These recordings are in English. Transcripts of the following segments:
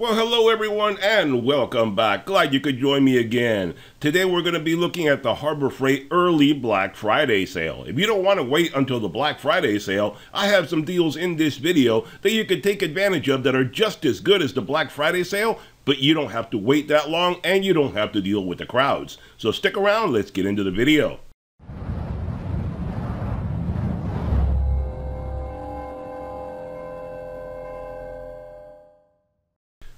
Well, hello everyone and welcome back. Glad you could join me again. Today we're going to be looking at the Harbor Freight early Black Friday sale. If you don't want to wait until the Black Friday sale, I have some deals in this video that you can take advantage of that are just as good as the Black Friday sale, but you don't have to wait that long and you don't have to deal with the crowds. So stick around, let's get into the video.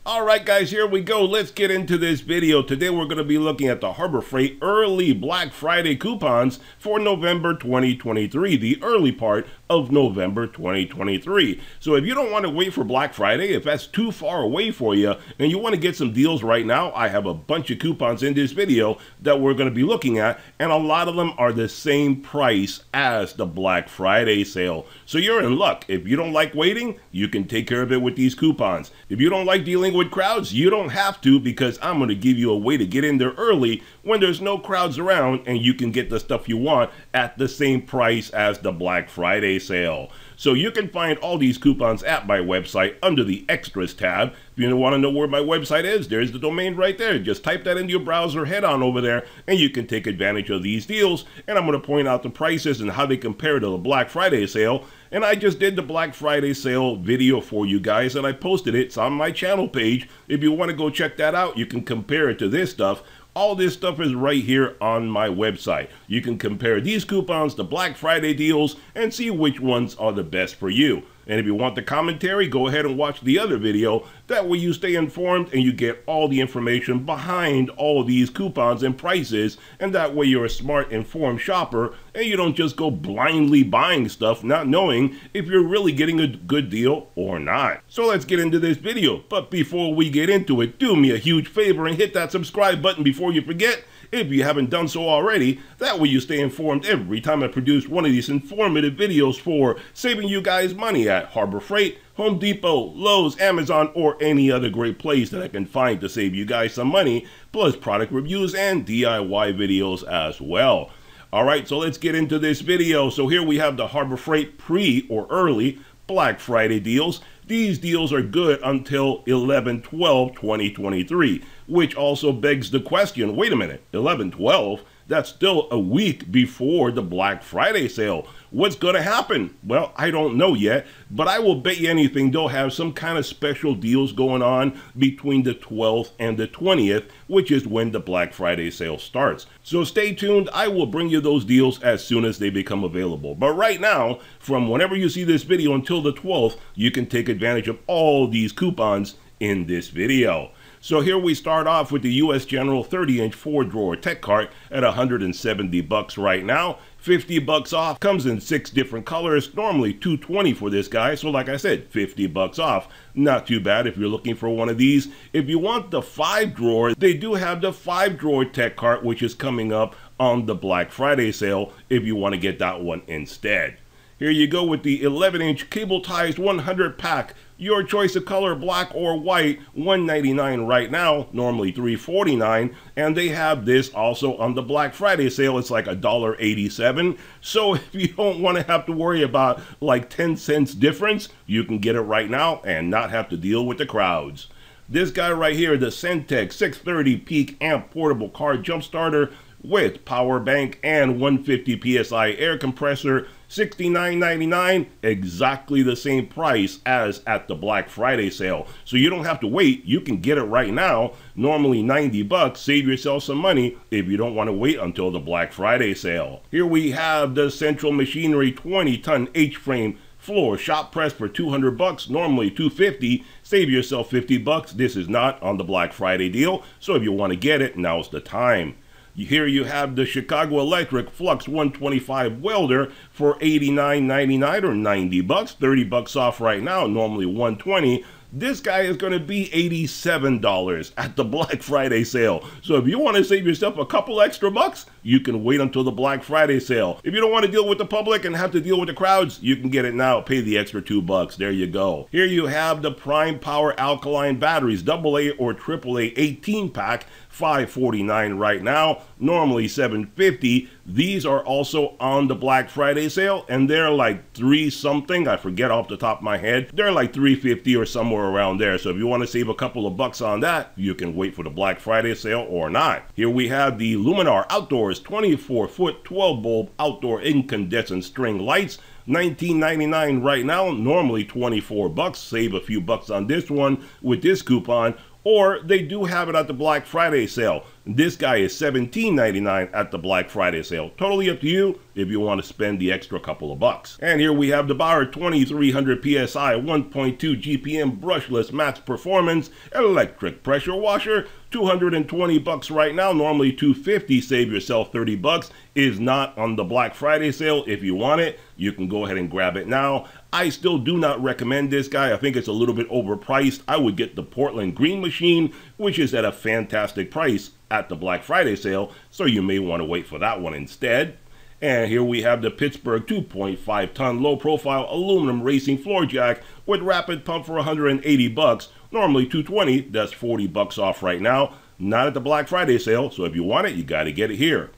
Alright guys, here we go. Let's get into this video. Today we're going to be looking at the Harbor Freight early Black Friday coupons for November 2023, the early part of November 2023. So if you don't want to wait for Black Friday, if that's too far away for you, and you want to get some deals right now, I have a bunch of coupons in this video that we're going to be looking at, and a lot of them are the same price as the Black Friday sale. So you're in luck. If you don't like waiting, you can take care of it with these coupons. If you don't like dealing with crowds, you don't have to because I'm going to give you a way to get in there early when there's no crowds around and you can get the stuff you want at the same price as the Black Friday sale. So you can find all these coupons at my website under the Extras tab. If you want to know where my website is, there's the domain right there. Just type that into your browser, head on over there, and you can take advantage of these deals. And I'm going to point out the prices and how they compare to the Black Friday sale. And I just did the Black Friday sale video for you guys, and I posted it. It's on my channel page. If you want to go check that out, you can compare it to this stuff. All this stuff is right here on my website. You can compare these coupons to Black Friday deals and see which ones are the best for you. And if you want the commentary, go ahead and watch the other video. That way you stay informed and you get all the information behind all these coupons and prices. And that way you're a smart, informed shopper and you don't just go blindly buying stuff not knowing if you're really getting a good deal or not. So let's get into this video. But before we get into it, do me a huge favor and hit that subscribe button before you forget if you haven't done so already. That way you stay informed every time I produce one of these informative videos for saving you guys money at Harbor Freight, Home Depot, Lowe's, Amazon, or any other great place that I can find to save you guys some money, plus product reviews and DIY videos as well. Alright, so let's get into this video. So here we have the Harbor Freight pre or early Black Friday deals. These deals are good until 11 12 2023, which also begs the question wait a minute, 11 12? That's still a week before the Black Friday sale. What's going to happen? Well, I don't know yet, but I will bet you anything they'll have some kind of special deals going on between the 12th and the 20th, which is when the Black Friday sale starts. So stay tuned. I will bring you those deals as soon as they become available. But right now, from whenever you see this video until the 12th, you can take advantage of all these coupons in this video. So here we start off with the US General 30-inch four-drawer tech cart at 170 bucks right now. 50 bucks off. Comes in six different colors normally 220 for this guy. So like i said 50 bucks off. Not too bad if you're looking for one of these. If you want the five drawer they do have the five drawer tech cart which is coming up on the black friday sale if you want to get that one instead here you go with the 11 inch cable ties 100 pack your choice of color, black or white, 199 right now, normally 349 and they have this also on the Black Friday sale. It's like a dollar 87. So if you don't want to have to worry about like 10 cents difference, you can get it right now and not have to deal with the crowds. This guy right here, the Cen-Tech 630 peak amp portable car jump starter with power bank and 150 psi air compressor $69.99, exactly the same price as at the Black Friday sale. So you don't have to wait. You can get it right now. Normally 90 bucks. Save yourself some money if you don't want to wait until the Black Friday sale. Here we have the Central Machinery 20 ton H-frame floor shop press for 200 bucks normally 250 save yourself 50 bucks this is not on the black friday deal so if you want to get it now's the time here you have the Chicago Electric Flux 125 welder for $89.99 or 90 bucks, 30 bucks off right now, normally 120. This guy is going to be $87 at the Black Friday sale. So if you want to save yourself a couple extra bucks, you can wait until the Black Friday sale. If you don't want to deal with the public and have to deal with the crowds, you can get it now. Pay the extra two bucks. There you go. Here you have the Prime Power Alkaline batteries, AA or AAA 18 pack, 549 right now, normally 750 These are also on the Black Friday sale, and they're like three something. I forget off the top of my head. They're like 350 or somewhere around there. So if you want to save a couple of bucks on that, you can wait for the Black Friday sale or not. Here we have the Luminar Outdoors 24 foot 12 bulb outdoor incandescent string lights. 19.99 right now, normally 24 bucks. Save a few bucks on this one with this coupon or they do have it at the Black Friday sale. This guy is $17.99 at the Black Friday sale. Totally up to you if you want to spend the extra couple of bucks. And here we have the Bauer 2300 PSI 1.2 GPM brushless max performance electric pressure washer 220 bucks right now. Normally 250 save yourself 30 bucks. Is not on the black friday sale. If you want it you can go ahead and grab it now. I still do not recommend this guy. I think it's a little bit overpriced. I would get the portland green machine which is at a fantastic price at the black friday sale so you may want to wait for that one instead and here we have the Pittsburgh 2.5 ton low profile aluminum racing floor jack with rapid pump for 180 bucks. Normally 220, that's 40 bucks off right now. Not at the Black Friday sale, so if you want it, you got to get it here.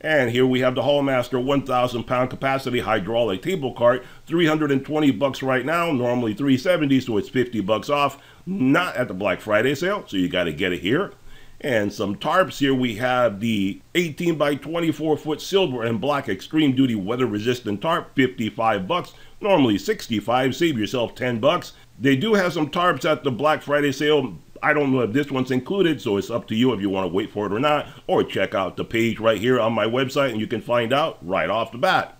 And here we have the Haulmaster 1,000 pound capacity hydraulic table cart, 320 bucks right now, normally 370, so it's 50 bucks off. Not at the Black Friday sale, so you got to get it here and some tarps here we have the 18 by 24 foot silver and black extreme duty weather resistant tarp 55 bucks. Normally 65 save yourself 10 bucks. They do have some tarps at the black friday sale. I don't know if this one's included, so it's up to you if you want to wait for it or not, or check out the page right here on my website and you can find out right off the bat.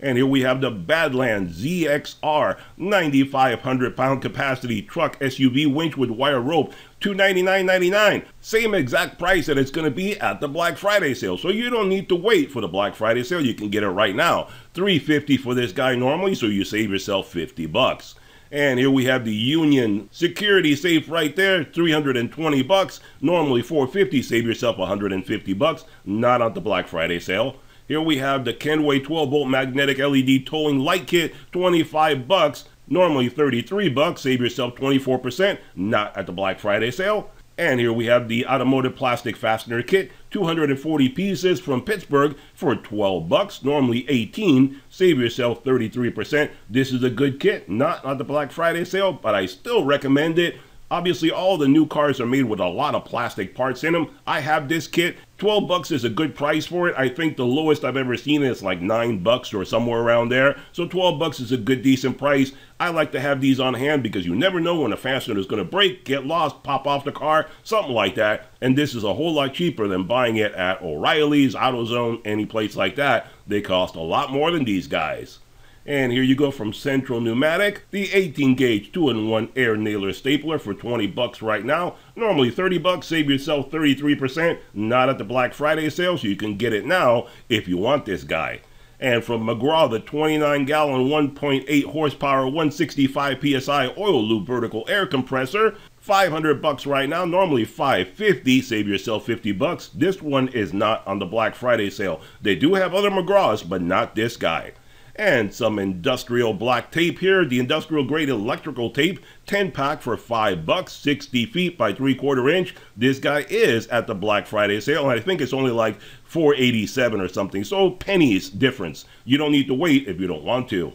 And here we have the Badlands ZXR 9,500 pound capacity truck SUV winch with wire rope, $299.99. Same exact price that it's going to be at the Black Friday sale. So you don't need to wait for the Black Friday sale. You can get it right now. 350 for this guy normally, so you save yourself 50 bucks. And here we have the Union security safe right there, 320 bucks. Normally 450, save yourself 150 bucks. Not on the Black Friday sale. Here we have the Kenway 12 volt magnetic LED towing light kit, 25 bucks. Normally 33 bucks, save yourself 24%, not at the Black Friday sale. And here we have the automotive plastic fastener kit, 240 pieces from Pittsburgh for 12 bucks, normally 18. Save yourself 33%. This is a good kit, not at the Black Friday sale, but I still recommend it. Obviously, all the new cars are made with a lot of plastic parts in them. I have this kit. 12 bucks is a good price for it. I think the lowest I've ever seen is like 9 bucks or somewhere around there. So 12 bucks is a good decent price. I like to have these on hand because you never know when a fastener is going to break, get lost, pop off the car, something like that. And this is a whole lot cheaper than buying it at O'Reilly's, AutoZone, any place like that. They cost a lot more than these guys. And here you go from Central Pneumatic, the 18 gauge 2-in-1 air nailer stapler for 20 bucks right now. Normally 30 bucks, save yourself 33%, not at the Black Friday sale, so you can get it now if you want this guy. And from McGraw, the 29 gallon 1.8 horsepower 165 psi oil lube vertical air compressor, 500 bucks right now, normally 550, save yourself 50 bucks. This one is not on the Black Friday sale. They do have other McGraws, but not this guy and some industrial black tape here. The industrial grade electrical tape, 10 pack for 5 bucks, 60 feet by 3 quarter inch. This guy is at the Black Friday sale, and I think it's only like 487 or something. So pennies difference. You don't need to wait if you don't want to.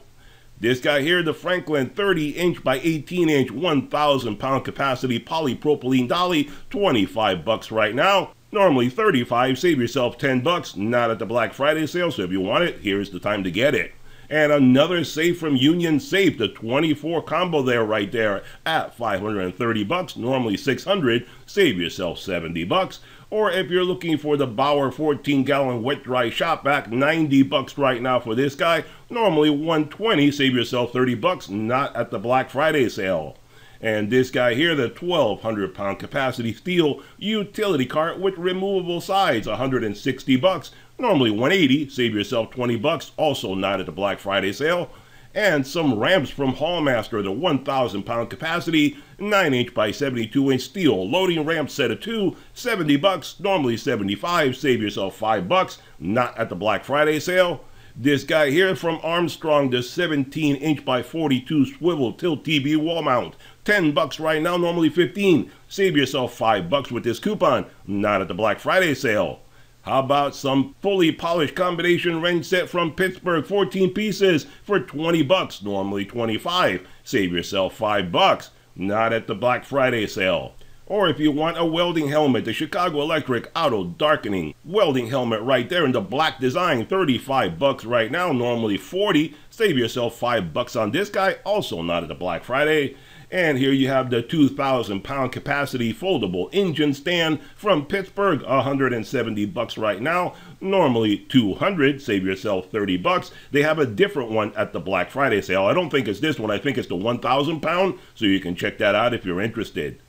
This guy here, the Franklin 30 inch by 18 inch, 1,000 pound capacity polypropylene dolly, 25 bucks right now. Normally 35, save yourself 10 bucks, not at the Black Friday sale, so if you want it, here's the time to get it and another safe from Union Safe, the 24 combo there right there at 530 bucks, normally 600, save yourself 70 bucks. Or if you're looking for the Bauer 14 gallon wet dry shop vac, 90 bucks right now for this guy, normally 120, save yourself 30 bucks, not at the Black Friday sale. And this guy here, the 1200 pound capacity steel utility cart with removable sides, 160 bucks. Normally 180, save yourself 20 bucks, also not at the Black Friday sale. And some ramps from Haulmaster, the 1,000 pound capacity, 9 inch by 72 inch steel loading ramp set of two, 70 bucks, normally 75, save yourself 5 bucks, not at the Black Friday sale. This guy here from Armstrong, the 17 inch by 42 swivel tilt TV wall mount, 10 bucks right now, normally 15. Save yourself 5 bucks with this coupon, not at the Black Friday sale. How about some fully polished combination wrench set from Pittsburgh, 14 pieces for 20 bucks, normally 25. Save yourself 5 bucks. Not at the Black Friday sale. Or if you want a welding helmet, the Chicago Electric Auto Darkening welding helmet right there in the black design, 35 bucks right now, normally 40. Save yourself 5 bucks on this guy, also not at the Black Friday. And here you have the 2,000 pound capacity foldable engine stand from Pittsburgh, 170 bucks right now. Normally 200, save yourself 30 bucks. They have a different one at the Black Friday sale. I don't think it's this one. I think it's the 1,000 pound, so you can check that out if you're interested.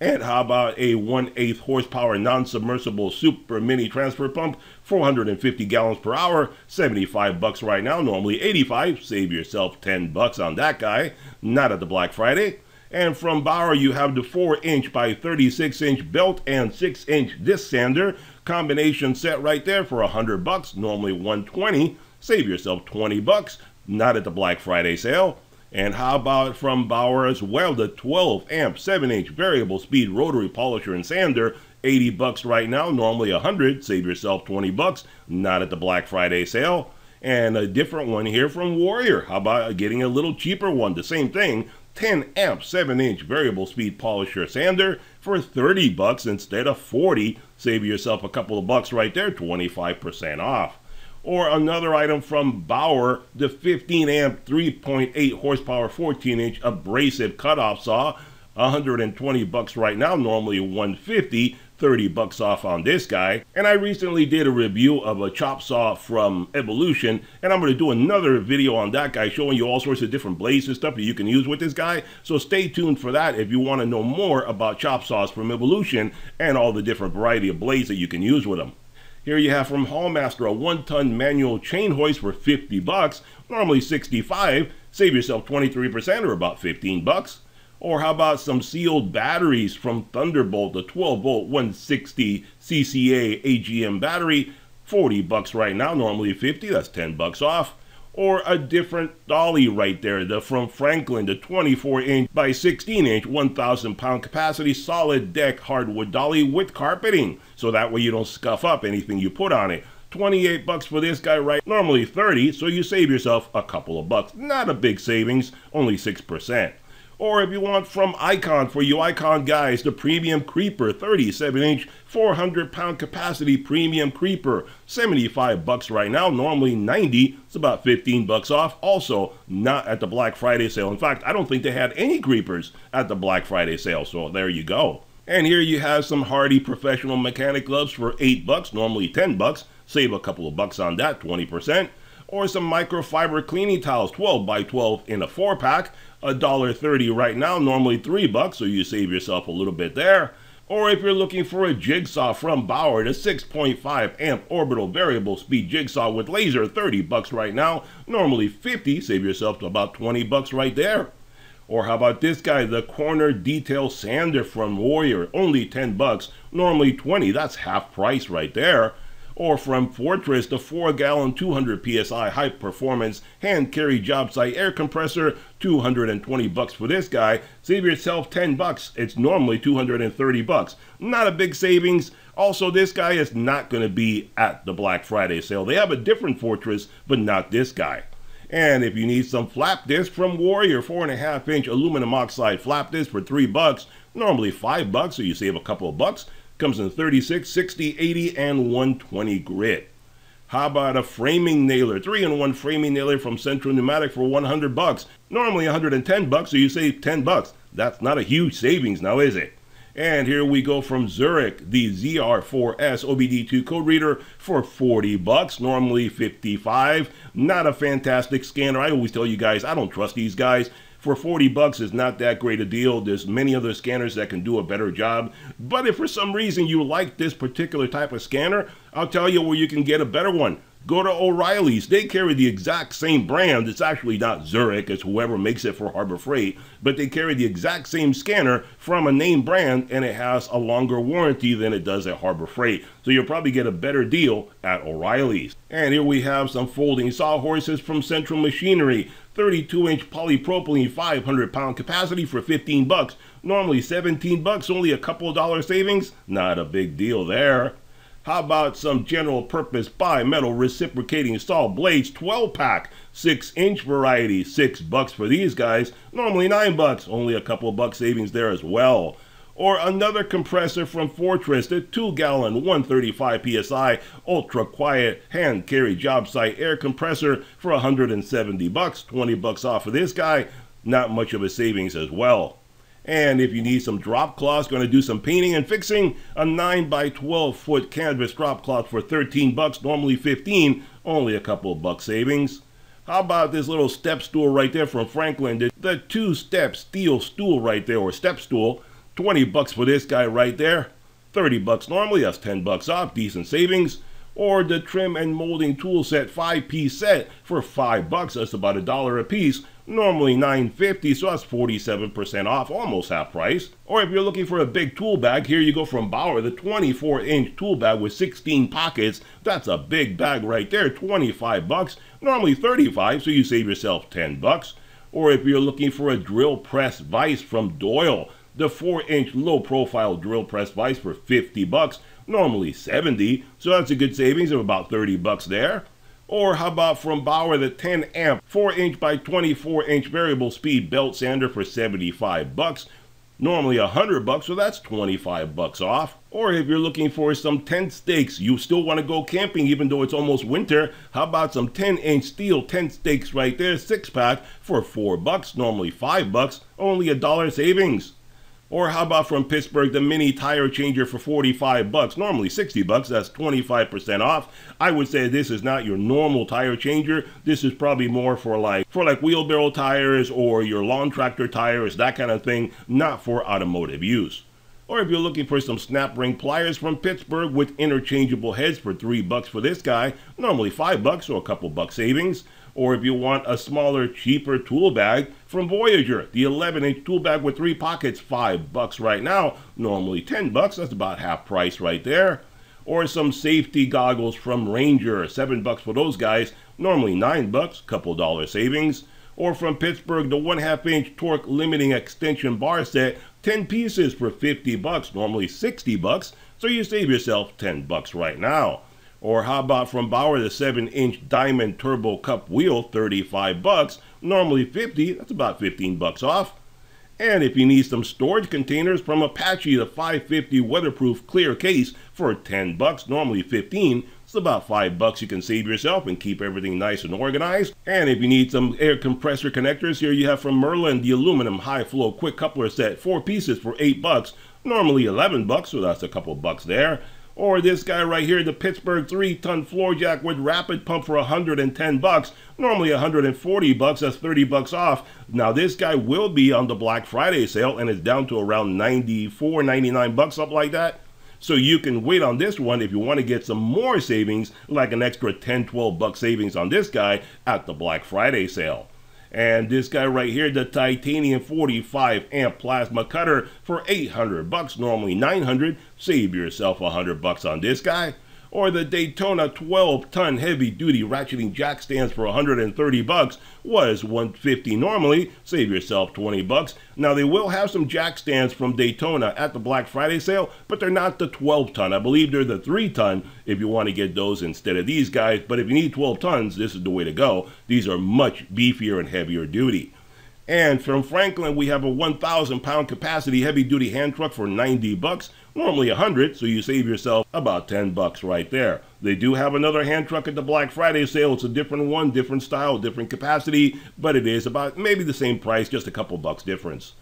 And how about a 1 8 horsepower non submersible super mini transfer pump, 450 gallons per hour, 75 bucks right now, normally 85. Save yourself 10 bucks on that guy. Not at the Black Friday. And from Bauer, you have the 4 inch by 36 inch belt and 6 inch disc sander combination set right there for 100 bucks, normally 120. Save yourself 20 bucks. Not at the Black Friday sale. And how about from Bauer as well, the 12 amp 7 inch variable speed rotary polisher and sander, 80 bucks right now, normally 100. Save yourself 20 bucks. Not at the Black Friday sale. And a different one here from Warrior. How about getting a little cheaper one? The same thing, 10 amp 7 inch variable speed polisher sander for 30 bucks instead of 40 save yourself a couple of bucks right there 25% off. Or another item from Bauer the 15 amp 3.8 horsepower 14 inch abrasive cutoff saw 120 bucks right now normally 150 30 bucks off on this guy. And I recently did a review of a chop saw from Evolution, and I'm going to do another video on that guy showing you all sorts of different blades and stuff that you can use with this guy. So stay tuned for that if you want to know more about chop saws from Evolution and all the different variety of blades that you can use with them. Here you have from Haulmaster a one-ton manual chain hoist for 50 bucks, normally 65. Save yourself 23% or about 15 bucks. Or how about some sealed batteries from Thunderbolt, the 12 volt 160 CCA AGM battery, 40 bucks right now, normally 50, that's 10 bucks off. Or a different dolly right there, the from Franklin, the 24 inch by 16 inch, 1,000 pound capacity solid deck hardwood dolly with carpeting, so that way you don't scuff up anything you put on it. 28 bucks for this guy right normally 30 so you save yourself a couple of bucks not a big savings only 6% or if you want from Icon for you Icon guys, the Premium Creeper 37 inch 400 pound capacity Premium Creeper 75 bucks right now, normally 90. It's about 15 bucks off. Also, not at the Black Friday sale. In fact, I don't think they had any creepers at the Black Friday sale. So there you go. And here you have some Hardy professional mechanic gloves for 8 bucks, normally 10 bucks. Save a couple of bucks on that, 20% or some microfiber cleaning towels 12 by 12 in a four pack $1.30 right now, normally 3 bucks, so you save yourself a little bit there. Or if you're looking for a jigsaw from Bauer, the 6.5 amp orbital variable speed jigsaw with laser, 30 bucks right now, normally 50, save yourself to about 20 bucks right there. Or how about this guy, the corner detail sander from Warrior, only 10 bucks, normally 20, that's half price right there or from Fortress, the 4 gallon 200 psi high performance hand carry job site air compressor, 220 bucks for this guy. Save yourself 10 bucks. It's normally 230 bucks. Not a big savings. Also, this guy is not going to be at the Black Friday sale. They have a different Fortress, but not this guy. And if you need some flap disc from Warrior, four and a half inch aluminum oxide flap disc for three bucks, normally five bucks, so you save a couple of bucks. Comes in 36, 60, 80, and 120 grit. How about a framing nailer? Three in one framing nailer from Central Pneumatic for 100 bucks. Normally 110 bucks, so you save 10 bucks. That's not a huge savings now, is it? And here we go from Zurich, the ZR4S OBD2 code reader for 40 bucks, normally 55. Not a fantastic scanner. I always tell you guys, I don't trust these guys for 40 bucks is not that great a deal. There's many other scanners that can do a better job. But if for some reason you like this particular type of scanner, I'll tell you where you can get a better one. Go to O'Reilly's. They carry the exact same brand. It's actually not Zurich, it's whoever makes it for Harbor Freight, but they carry the exact same scanner from a name brand and it has a longer warranty than it does at Harbor Freight. So you'll probably get a better deal at O'Reilly's. And here we have some folding sawhorses from Central Machinery. 32 inch polypropylene 500 pound capacity for 15 bucks. Normally 17 bucks, only a couple dollar savings. Not a big deal there. How about some general purpose bimetal reciprocating saw blades 12 pack, 6 inch variety, 6 bucks for these guys, normally 9 bucks, only a couple bucks savings there as well. Or another compressor from Fortress, the 2 gallon 135 psi ultra quiet hand carry job site air compressor for 170 bucks, 20 bucks off of this guy, not much of a savings as well. And if you need some drop cloths, going to do some painting and fixing, a 9 by 12 foot canvas drop cloth for 13 bucks, normally 15, only a couple of bucks savings. How about this little step stool right there from Franklin, the, the two-step steel stool right there, or step stool, 20 bucks for this guy right there, 30 bucks normally, that's 10 bucks off, decent savings. Or the trim and molding tool set 5-piece set for 5 bucks, that's about a dollar a piece, normally 950 so that's 47% off almost half price. Or if you're looking for a big tool bag here you go from Bauer the 24 inch tool bag with 16 pockets. That's a big bag right there 25 bucks. Normally 35 so you save yourself 10 bucks. Or if you're looking for a drill press vise from Doyle the 4 inch low profile drill press vise for 50 bucks normally 70 so that's a good savings of about 30 bucks there or how about from Bauer the 10 amp 4 inch by 24 inch variable speed belt sander for 75 bucks. Normally 100 bucks, so that's 25 bucks off. Or if you're looking for some tent stakes, you still want to go camping even though it's almost winter, how about some 10 inch steel tent stakes right there, 6 pack for 4 bucks, normally 5 bucks, only a dollar savings. Or how about from Pittsburgh, the mini tire changer for 45 bucks, normally 60 bucks, that's 25% off. I would say this is not your normal tire changer. This is probably more for like for like wheelbarrow tires or your lawn tractor tires, that kind of thing, not for automotive use. Or if you're looking for some snap ring pliers from Pittsburgh with interchangeable heads for 3 bucks for this guy, normally 5 bucks, so a couple bucks savings or if you want a smaller, cheaper tool bag from Voyager, the 11-inch tool bag with three pockets, five bucks right now, normally 10 bucks. That's about half price right there. Or some safety goggles from Ranger, seven bucks for those guys, normally nine bucks, couple dollar savings. Or from Pittsburgh, the one half inch torque limiting extension bar set, 10 pieces for 50 bucks, normally 60 bucks. So you save yourself 10 bucks right now. Or how about from Bauer the 7-inch Diamond Turbo Cup wheel, 35 bucks, normally 50, that's about 15 bucks off. And if you need some storage containers from Apache, the 550 weatherproof clear case for 10 bucks, normally 15, it's about 5 bucks you can save yourself and keep everything nice and organized. And if you need some air compressor connectors, here you have from Merlin the aluminum high flow quick coupler set, 4 pieces for 8 bucks, normally 11 bucks, so that's a couple bucks there. Or this guy right here, the Pittsburgh 3-ton floor jack with rapid pump for 110 bucks. Normally 140 bucks, that's 30 bucks off. Now this guy will be on the Black Friday sale and it's down to around 94, 99 bucks, something like that. So you can wait on this one if you want to get some more savings, like an extra 10, 12 bucks savings on this guy at the Black Friday sale. And this guy right here, the titanium 45 amp plasma cutter for 800 bucks, normally 900. Save yourself 100 bucks on this guy or the Daytona 12-ton heavy-duty ratcheting jack stands for 130 bucks was 150 normally. Save yourself 20 bucks. Now they will have some jack stands from Daytona at the Black Friday sale, but they're not the 12-ton. I believe they're the 3-ton if you want to get those instead of these guys. But if you need 12 tons, this is the way to go. These are much beefier and heavier duty. And from Franklin, we have a 1,000 pound capacity heavy duty hand truck for 90 bucks, normally 100, so you save yourself about 10 bucks right there. They do have another hand truck at the Black Friday sale. It's a different one, different style, different capacity, but it is about maybe the same price, just a couple bucks difference.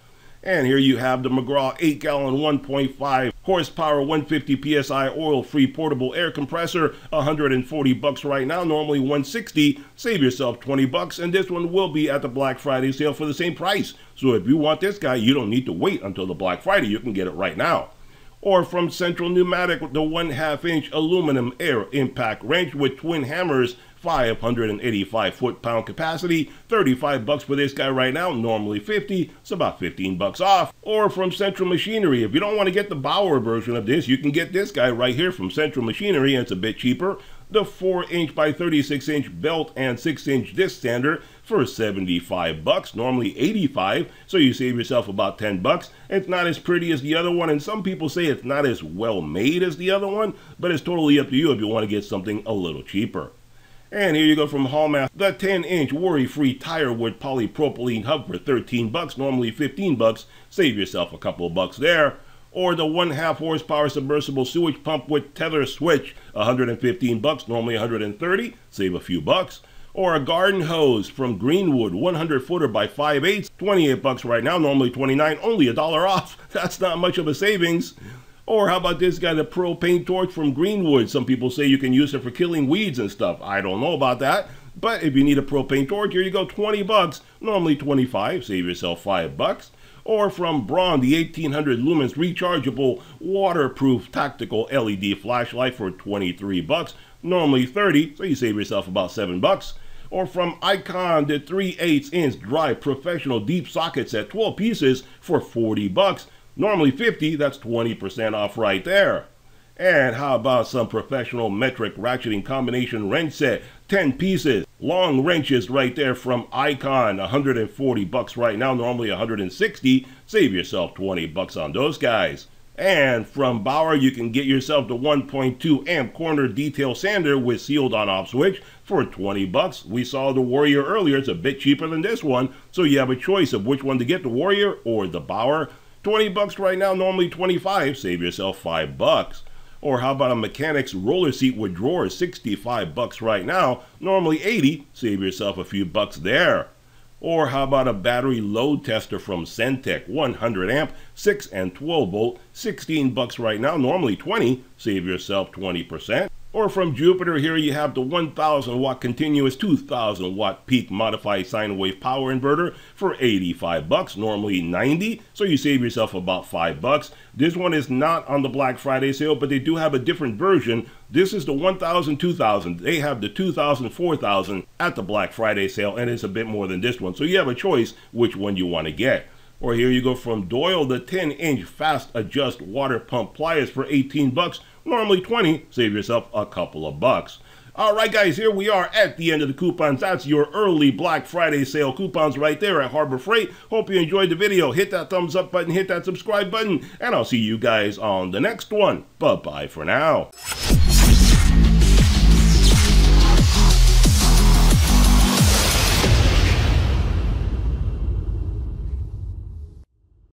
And here you have the McGraw 8 gallon 1.5 horsepower 150 psi oil free portable air compressor 140 bucks right now normally 160 save yourself 20 bucks and this one will be at the Black Friday sale for the same price so if you want this guy you don't need to wait until the Black Friday you can get it right now or from Central Pneumatic the one half inch aluminum air impact wrench with twin hammers 585 foot pound capacity, 35 bucks for this guy right now, normally 50, it's about 15 bucks off. Or from Central Machinery, if you don't want to get the Bauer version of this, you can get this guy right here from Central Machinery, and it's a bit cheaper. The 4 inch by 36 inch belt and 6 inch disc sander, for 75 bucks, normally 85, so you save yourself about 10 bucks. It's not as pretty as the other one, and some people say it's not as well made as the other one, but it's totally up to you if you want to get something a little cheaper. And here you go from Haulmaster, the 10-inch worry-free tire wood polypropylene hub for 13 bucks, normally 15 bucks. Save yourself a couple of bucks there. Or the one half horsepower submersible sewage pump with tether switch, 115 bucks, normally 130. Save a few bucks. Or a garden hose from Greenwood, 100 footer by 5 8 28 bucks right now, normally 29, only a dollar off. That's not much of a savings. Or how about this guy, the propane torch from Greenwood? Some people say you can use it for killing weeds and stuff. I don't know about that. But if you need a propane torch, here you go, 20 bucks. Normally 25, save yourself 5 bucks. Or from Braun, the 1800 lumens rechargeable waterproof tactical LED flashlight for 23 bucks. Normally 30, so you save yourself about 7 bucks or from Icon the 3 8 inch dry professional deep sockets at 12 pieces for 40 bucks. Normally 50, that's 20% off right there. And how about some professional metric ratcheting combination wrench set, 10 pieces, long wrenches right there from Icon, 140 bucks right now, normally 160. Save yourself 20 bucks on those guys. And from Bauer, you can get yourself the 1.2 amp corner detail sander with sealed on-off switch for 20 bucks. We saw the Warrior earlier. It's a bit cheaper than this one. So you have a choice of which one to get, the Warrior or the Bauer. 20 bucks right now, normally 25. Save yourself 5 bucks. Or how about a mechanic's roller seat with drawers, 65 bucks right now, normally 80. Save yourself a few bucks there. Or how about a battery load tester from Cen-Tech, 100 amp, 6 and 12 volt, 16 bucks right now, normally 20. Save yourself 20%. Or from Jupiter, here you have the 1000 watt continuous 2000 watt peak modified sine wave power inverter for 85 bucks, normally 90, so you save yourself about 5 bucks. This one is not on the Black Friday sale, but they do have a different version. This is the 1000 2000. They have the 2000 4000 at the Black Friday sale, and it's a bit more than this one. So you have a choice which one you want to get. Or here you go from Doyle, the 10 inch fast adjust water pump pliers for 18 bucks normally 20 save yourself a couple of bucks. All right, guys, here we are at the end of the coupons. That's your early Black Friday sale coupons right there at Harbor Freight. Hope you enjoyed the video. Hit that thumbs up button, hit that subscribe button, and I'll see you guys on the next one. Bye-bye for now.